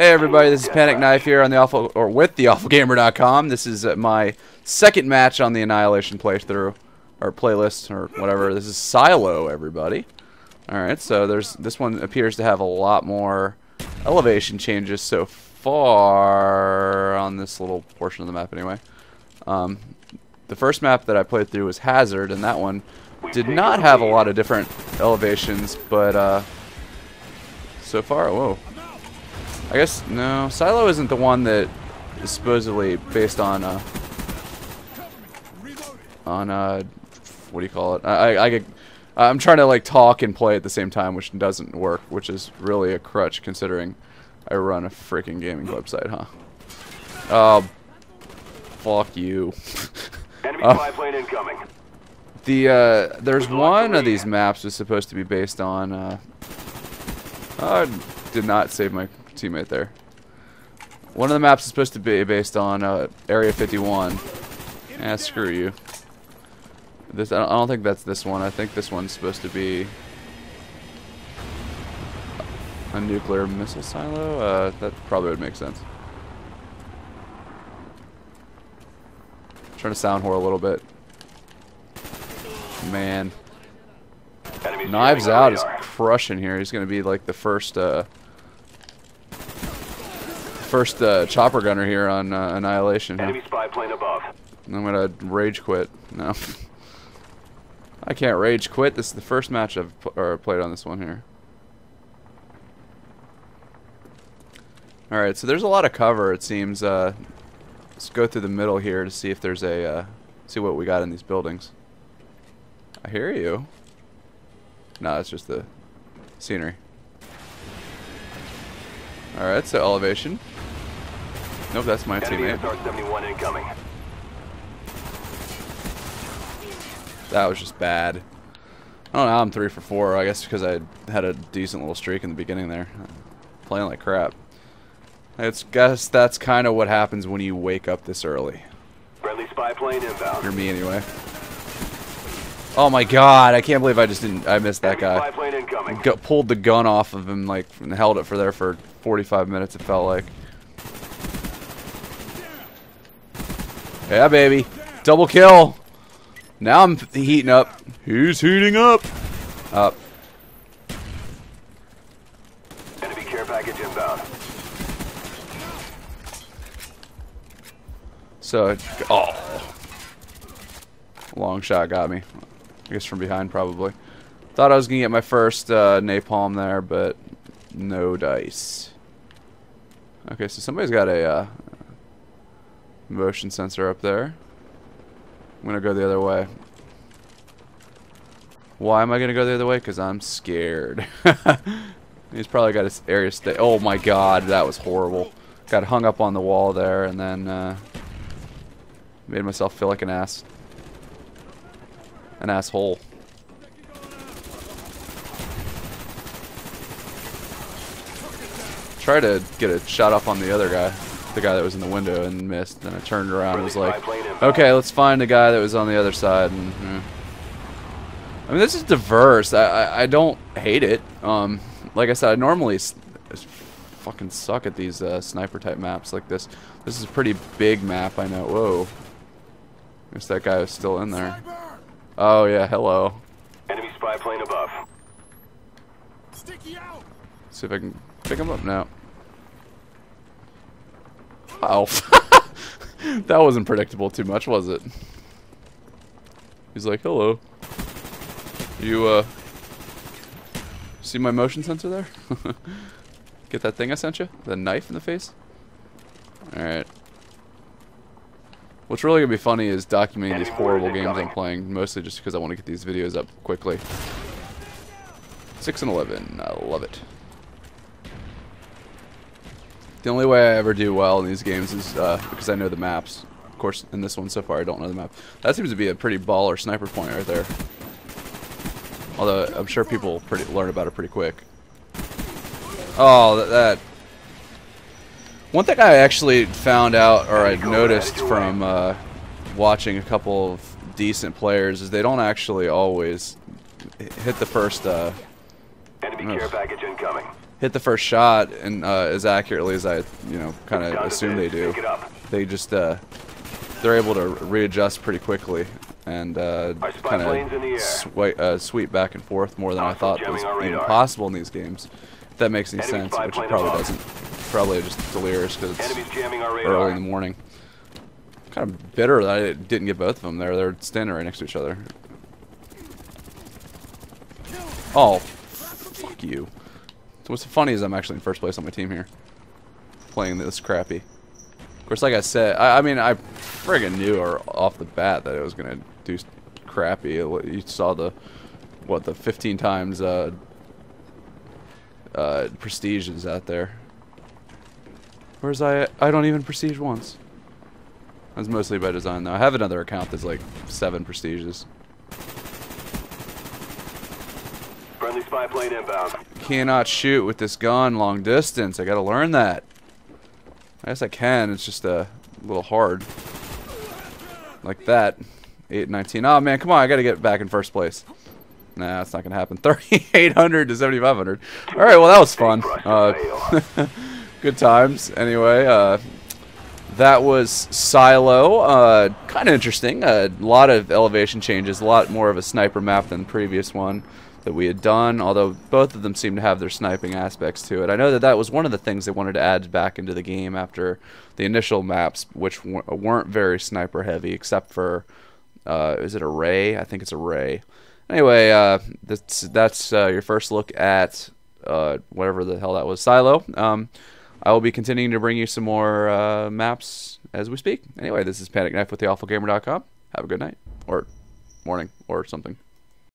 Hey everybody, this is Panic Knife here on the awful or with the awfulgamer.com. This is uh, my second match on the Annihilation playthrough or playlist or whatever. This is Silo, everybody. All right, so there's this one appears to have a lot more elevation changes so far on this little portion of the map anyway. Um, the first map that I played through was Hazard, and that one did not have a lot of different elevations, but uh, so far, whoa. I guess, no, Silo isn't the one that is supposedly based on, uh, on, uh, what do you call it? I, I, I, I'm trying to, like, talk and play at the same time, which doesn't work, which is really a crutch considering I run a freaking gaming website, huh? Oh, fuck you. Enemy spy plane incoming. The uh, there's one of these maps was supposed to be based on. Uh, I did not save my teammate there. One of the maps is supposed to be based on uh, Area 51. Ah, screw you. This I don't, I don't think that's this one. I think this one's supposed to be a nuclear missile silo. Uh, that probably would make sense. Trying to sound whore a little bit. Man, Enemies Knives Out is. Crushing here. He's gonna be like the first, uh, first uh, chopper gunner here on uh, Annihilation. Enemy spy plane above. I'm gonna rage quit. No, I can't rage quit. This is the first match I've pl or played on this one here. All right, so there's a lot of cover. It seems. Uh, let's go through the middle here to see if there's a uh, see what we got in these buildings. I hear you. No, it's just the scenery. All right, so elevation. Nope, that's my Enemy teammate. That was just bad. I don't know I'm three for four. I guess because I had a decent little streak in the beginning there. Playing like crap. It's guess that's kind of what happens when you wake up this early. Friendly spy plane inbound. For me anyway. Oh my god, I can't believe I just didn't I missed that guy. plane incoming. Gu- pulled the gun off of him like and held it for there for 45 minutes it felt like. Yeah, baby. Double kill. Now I'm heating up. He's heating up. Up. Enemy care package inbound. So, oh. Long shot got me. I guess from behind, probably. Thought I was going to get my first uh, napalm there, but no dice. Okay, so somebody's got a uh, motion sensor up there. I'm going to go the other way. Why am I going to go the other way? Because I'm scared. He's probably got his area stay. Oh my god, that was horrible. Got hung up on the wall there, and then uh, made myself feel like an ass. An asshole. Try to get a shot up on the other guy, the guy that was in the window, and missed. Then I turned around and was like, okay, let's find the guy that was on the other side. And eh. I mean, this is diverse. I, I I don't hate it. Um, like I said, I normally s- s- fucking suck at these uh, sniper type maps like this. This is a pretty big map. I know. Whoa. I Guess that guy was still in there. Oh yeah, hello. Enemy spy plane above. Sticky out. See if I can pick him up now. Oh, that wasn't predictable too much, was it? He's like, hello. You, uh, see my motion sensor there? Get that thing I sent you? The knife in the face? Alright. What's really gonna be funny is documenting these horrible games I'm playing, mostly just because I want to get these videos up quickly. 6 and 11, I love it. The only way I ever do well in these games is uh, because I know the maps. Of course, in this one so far, I don't know the map. That seems to be a pretty baller sniper point right there. Although, I'm sure people pretty learn about it pretty quick. Oh, that, that. One thing I actually found out, or I noticed from uh, watching a couple of decent players, is they don't actually always hit the first uh, Enemy Ugh. care package incoming. hit the first shot and uh, as accurately as I, you know, kind of assume they do, Pick it up. they just uh, they're able to readjust pretty quickly and uh, kind plane's in the air. of uh, sweep back and forth more than I thought was even possible in these games. If that makes any sense, which it probably doesn't. Probably just delirious because it's early in the morning. Kind of bitter that I didn't get both of them there. They're standing right next to each other. Oh, fuck you. So what's funny is I'm actually in first place on my team here. Playing this crappy. Of course, like I said, I, I mean, I friggin' knew or off the bat that it was going to do crappy. You saw the, what, the 15 times uh, uh, prestige is out there. Whereas I, I don't even prestige once. That's mostly by design, though. I have another account that's like seven prestiges. Friendly spy plane inbound. Cannot shoot with this gun long distance. I gotta learn that. I guess I can. It's just a little hard. Like that. 8 19. Oh man, come on. I gotta get back in first place. Nah, that's not gonna happen. 3,800 to 7,500. All right, well that was fun. Uh, good times. Anyway, uh, that was Silo. Uh, kind of interesting. A lot of elevation changes. A lot more of a sniper map than the previous one that we had done. Although both of them seem to have their sniping aspects to it. I know that that was one of the things they wanted to add back into the game after the initial maps, which weren't very sniper heavy, except for uh, is it Array? I think it's Array. Anyway, uh, that's that's uh, your first look at uh, whatever the hell that was, Silo. Um, I will be continuing to bring you some more uh, maps as we speak. Anyway, this is Panic Knife with the AwfulGamer.com. Have a good night or morning or something.